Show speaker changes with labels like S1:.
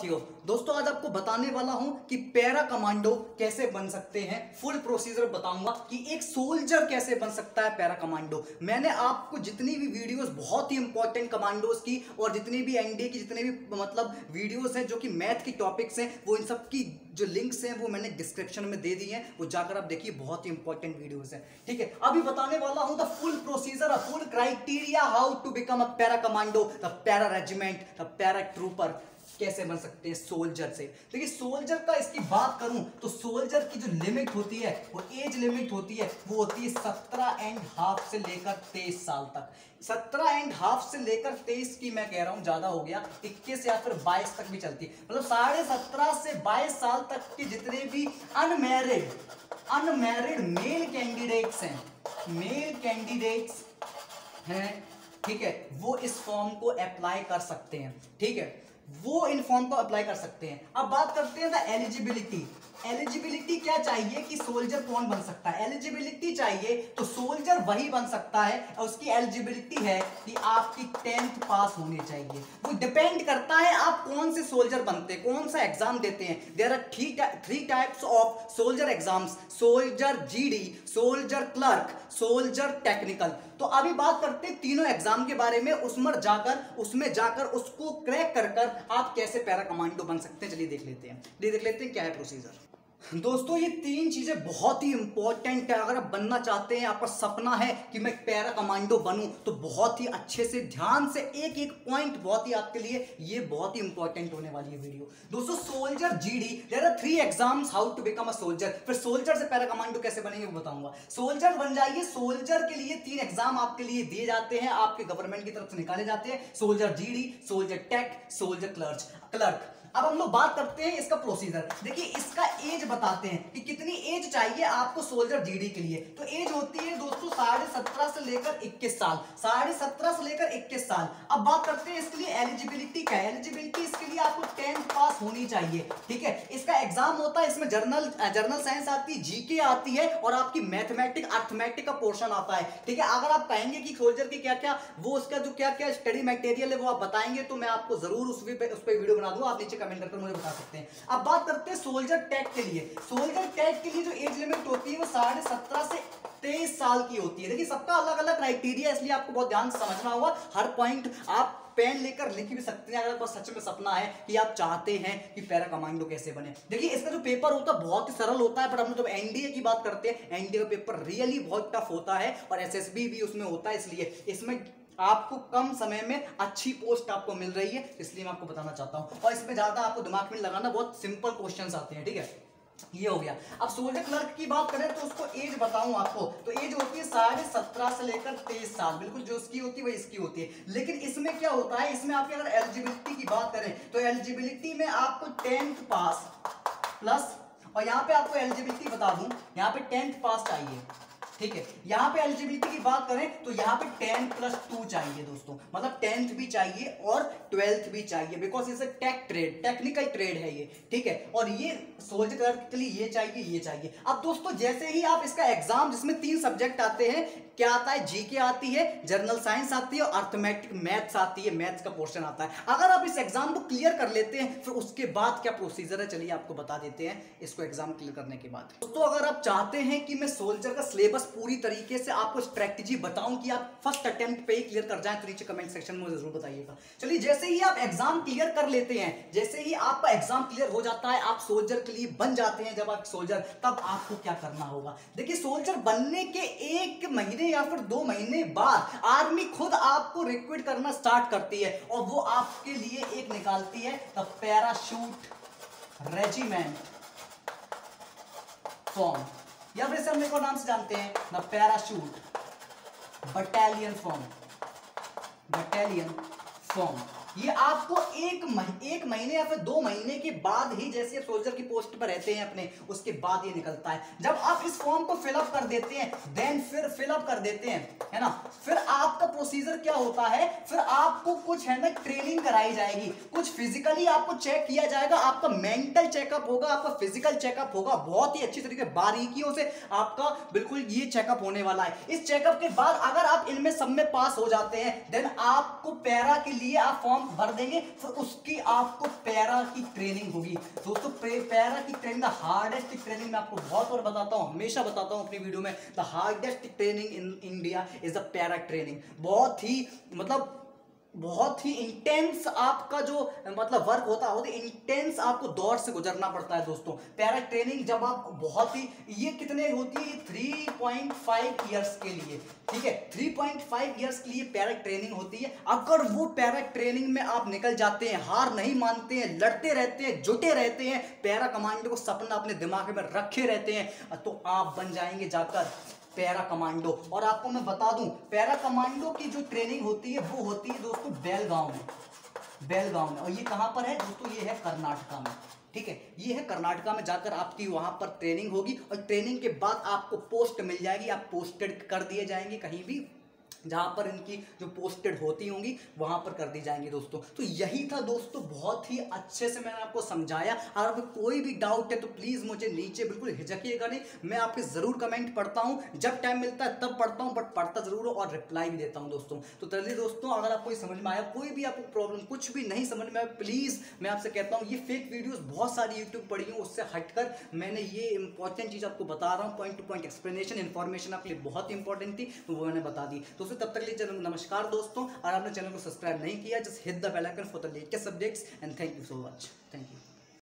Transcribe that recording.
S1: साथियों दोस्तों, आज आपको बताने वाला हूँ कि पैरा कमांडो कैसे बन सकते हैं। फुल प्रोसीजर बताऊँगा कि एक सोल्जर कैसे बन सकता है पैरा कमांडो। मैंने आपको जितनी भी वीडियोस बहुत ही इंपॉर्टेंट कमांडोज की और जितनी भी एनडीए की, जितने भी मतलब वीडियोस हैं जो कि मैथ की टॉपिक्स हैं, वो इन सब की जो लिंक्स हैं, वो मैंने डिस्क्रिप्शन में दे दी हैं। वो जाकर आप देखिए, बहुत ही इंपॉर्टेंट वीडियोस हैं। ठीक है, अभी बताने वाला हूँ the full procedure full criteria how to become a para commando the para regiment the paratrooper कैसे बन सकते हैं सोल्जर से? देखिए, सोल्जर का इसकी बात करूँ तो सोल्जर की जो लिमिट होती है, वो एज लिमिट होती है, वो होती है सत्रह एंड हाफ़ से लेकर तेईस साल तक। सत्रह एंड हाफ़ से लेकर तेईस की मैं कह रहा हूँ, ज़्यादा हो गया, इक्कीस या फिर बाईस तक भी चलती है। मतलब साढ़े सत्रह से बाईस साल तक के जितने भी अनमेरिड अनमेरिड मेल कैंडिडेट्स हैं मेल कैंडिडेट्स हैं, ठीक है, वो इस फॉर्म को अप्लाई कर सकते हैं, ठीक है। वो इन फॉर्म को अप्लाई कर सकते हैं। अब बात करते हैं द एलिजिबिलिटी एलिजिबिलिटी क्या चाहिए कि सोल्जर कौन बन सकता है? एलिजिबिलिटी चाहिए तो सोल्जर वही बन सकता है और उसकी एलिजिबिलिटी है कि आपकी टेंथ पास होनी चाहिए। वो डिपेंड करता है आप कौन से सोल्जर बनते हैं, कौन सा एग्ज़ाम देते हैं। There are three three types of soldier exams soldier GD soldier clerk soldier technical तो अभी बात करते हैं तीनों एग्ज़ाम के बारे में उसमें जाकर उसमें जाकर, उसको क्रैक कर कर आप कैसे पैरा कमांडो बन सकते हैं? चलिए देख लेते हैं। देख लेते हैं क्या है प्रोसीजर दोस्तों, ये तीन चीज़ें बहुत ही इंपॉर्टेंट है। अगर आप बनना चाहते हैं, आपका सपना है कि मैं पैरा कमांडो बनूं तो बहुत ही अच्छे से, ध्यान से एक एक पॉइंट बहुत ही आपके लिए, ये बहुत ही इंपॉर्टेंट होने वाली है वीडियो दोस्तों soldier GD there are three exams how to become a soldier फिर सोल्जर से पैरा कमांडो कैसे बनेंगे, वो बताऊँगा। सोल्जर बन जाइए सोल्जर के लिए तीन एग्ज़ाम आपके लिए दिए जाते हैं, आपके गवर्नमेंट की तरफ़ से निकाले जाते हैं। Soldier GD soldier tech soldier clerk clerk अब हम लोग बात करते हैं इसका प्रोसीजर देखिए, इसका एज बताते हैं कि कितनी एज चाहिए आपको सोल्जर जीडी के लिए। तो एज होती है दोस्तों साढ़े सत्रह से लेकर इक्कीस साल। साढ़े सत्रह से लेकर इक्कीस साल। अब बात करते हैं इसके लिए एलिजिबिलिटी क्या है? एलिजिबिलिटी इसके लिए पास होनी चाहिए, ठीक है? इसका एग्ज़ाम होता है, इसमें जर्नल जर्नल साइंस आती है जीके आती है और आपकी मैथमेटिक अर्थमेटिक का पोर्शन आता है, ठीक है? अगर आप कहेंगे कि सोल्जर की क्या क्या वो उसका जो क्या क्या स्टडी मटेरियल है, वो आप बताएँगे तो मैं आपको ज़रूर उस पर वीडियो बना दूँ आप नीचे कमेंट करके मुझे बता सकते हैं। अब बात करते हैं सोल्जर टैग के लिए। सोल्जर टैग के लिए जो एज लिमिट होती है, वो साढ़े सत्रह से तेईस साल की होती है। देखिए, सबका अलग अलग क्राइटेरिया इसलिए आपको बहुत ध्यान से समझना होगा। हर पॉइंट आप पेन लेकर लिख भी सकते हैं। अगर आपका सच में सपना है कि आप चाहते हैं कि पैरा कमांडो कैसे बने। देखिए, इसका जो पेपर होता है बहुत ही सरल होता है, पर हम जब एनडीए की बात करते हैं एनडीए का पेपर रियली बहुत टफ होता है, और एसएसबी भी उसमें होता है, इसलिए इसमें आपको कम समय में अच्छी पोस्ट आपको मिल रही है, इसलिए मैं आपको बताना चाहता हूँ। और इसमें ज़्यादा आपको दिमाग में लगाना, बहुत सिंपल क्वेश्चन आते हैं, ठीक है? ये हो गया। अब सोल्जर क्लर्क की बात करें तो उसको एज बताऊँ आपको तो एज होती है साढ़े सत्रह से लेकर तेईस साल। बिल्कुल जो उसकी होती है, वही इसकी होती है। लेकिन इसमें क्या होता है? इसमें आपकी अगर एलिजिबिलिटी की बात करें तो एलिजिबिलिटी में आपको टेंथ पास प्लस और यहाँ पे आपको एलिजिबिलिटी बता दूँ, यहाँ पे टेंथ पास चाहिए। ठीक है? यहाँ पे एलिजिबिलिटी की बात करें तो यहाँ पे टेन प्लस टू चाहिए दोस्तों। मतलब टेंथ भी चाहिए और ट्वेल्थ भी चाहिए बिकॉज़ इसे टेक ट्रेड टेक्निकल ट्रेड है ये, ठीक है? और ये सोल्जर क्लर्क के लिए ये चाहिए ये चाहिए। अब दोस्तों, जैसे ही आप इसका एग्ज़ाम जिसमें तीन सब्जेक्ट आते हैं, क्या आता है? जीके आती है जर्नल साइंस आती है और अर्थमेटिक मैथ्स आती है मैथ्स का पोर्शन आता है। अगर आप इस एग्ज़ाम को क्लियर कर लेते हैं, फिर उसके बाद क्या प्रोसीजर है? चलिए आपको बता देते हैं, इसको एग्ज़ाम क्लियर करने के बाद। दोस्तों, अगर आप चाहते हैं कि मैं सोल्जर का सिलेबस पूरी तरीके से आपको स्ट्रेटेजी बताऊँ कि आप फ़र्स्ट अटेम्प्ट पे ही क्लियर कर जाए तो नीचे कमेंट सेक्शन में ज़रूर बताइएगा। चलिए, जैसे ही आप एग्ज़ाम क्लियर कर लेते हैं, जैसे ही आपका एग्ज़ाम क्लियर हो जाता है, आप सोल्जर के लिए बन जाते हैं। जब आप सोल्जर तब आपको क्या करना होगा? देखिए सोल्जर बनने के एक महीने या फिर दो महीने बाद आर्मी खुद आपको रिक्रूट करना स्टार्ट करती है और वो आपके लिए एक निकालती है द पैराशूट रेजिमेंट फॉर्म या फिर हम एक और नाम से जानते हैं, the parachute. Battalion form battalion form ये आपको एक मह, एक महीने या फिर दो महीने के बाद ही जैसे आप सोल्जर की पोस्ट पर रहते हैं अपने उसके बाद ये निकलता है। जब आप इस फॉर्म को फिलअप कर देते हैं देन फिर फिलअप कर देते हैं है ना? फिर आपका प्रोसीजर क्या होता है? फिर आपको कुछ है ना ट्रेनिंग कराई जाएगी। कुछ फिजिकली आपको चेक किया जाएगा आपका मेंटल चेकअप होगा आपका फ़िज़िकल चेकअप होगा बहुत ही अच्छी तरीके बारीकियों से आपका बिल्कुल ये चेकअप होने वाला है। इस चेकअप के बाद अगर आप इनमें सब में पास हो जाते हैं देन आपको पैरा के लिए आप फॉर्म भर देंगे, फिर उसकी आपको पैरा की ट्रेनिंग होगी। दोस्तों पैरा की ट्रेनिंग द हार्डेस्ट ट्रेनिंग मैं आपको बहुत बार बताता हूँ, हमेशा बताता हूँ अपनी वीडियो में the hardest training in India is the para training बहुत ही मतलब बहुत ही इंटेंस आपका जो मतलब वर्क होता है इंटेंस आपको दौर से गुजरना पड़ता है दोस्तों। पैरा ट्रेनिंग जब आप बहुत ही, ये कितने होती है? थ्री पॉइंट फाइव ईयर्स के लिए। ठीक है? थ्री पॉइंट फाइव ईयर्स के लिए पैरा ट्रेनिंग होती है। अगर वो पैरा ट्रेनिंग में आप निकल जाते हैं, हार नहीं मानते हैं, लड़ते रहते हैं, जुटे रहते हैं पैरा कमांडो को सपना अपने दिमाग में रखे रहते हैं तो आप बन जाएँगे जाकर। Para commando. और आपको मैं बता दूँ, पैरा कमांडो की जो ट्रेनिंग होती है, वो होती है दोस्तों बेलगांव में। बेलगांव में। और ये कहाँ पर है? दोस्तों, ये है कर्नाटका में। ठीक है? ये है कर्नाटका में जाकर आपकी वहाँ पर ट्रेनिंग होगी। और ट्रेनिंग के बाद आपको पोस्ट मिल जाएगी। आप पोस्टेड कर दिए जाएँगे कहीं भी। जहाँ पर इनकी जो पोस्टेड होती होंगी, वहाँ पर कर दी जाएँगी दोस्तों। तो यही था दोस्तों, बहुत ही अच्छे से मैंने आपको समझाया। अगर कोई भी डाउट है तो प्लीज़ मुझे नीचे बिल्कुल हिचकिएगा नहीं, मैं आपके ज़रूर कमेंट पढ़ता हूँ। जब टाइम मिलता है, तब पढ़ता हूँ बट पढ़ता ज़रूर हो और रिप्लाई भी देता हूँ दोस्तों। तो चलिए दोस्तों, अगर आपको समझ में आया, कोई भी आपको प्रॉब्लम कुछ भी नहीं समझ में आया प्लीज़ मैं आपसे कहता हूँ, ये फेक वीडियोज़ बहुत सारी यूट्यूब पढ़ी हूँ, उससे हटकर मैंने ये इंपॉर्टेंट चीज़ आपको बता रहा हूँ। Point to point explanation information आपके लिए बहुत इंपॉर्टेंट थी वो मैंने बता दी। दोस्तों तब तक लिए चैनल नमस्कार दोस्तों, और आपने चैनल को सब्सक्राइब नहीं किया just hit the bell icon for the latest updates and thank you so much thank you